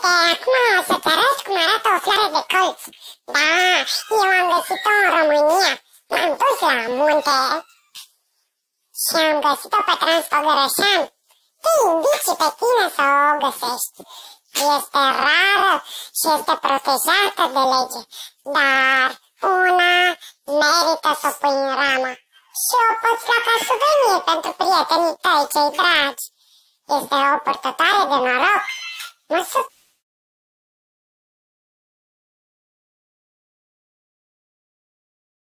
Uite, acum o să te arăți cum arată o floare de colț. Da, eu am găsit-o în România. M-am dus la munte și am găsit-o pe Transpogărășan. Te indici pe tine să o găsești. Este rară și este protejată de lege, dar una merită să o pui în ramă și o poți lua ca suvenir pentru prietenii tăi cei dragi. Este o purtătoare de noroc. Mă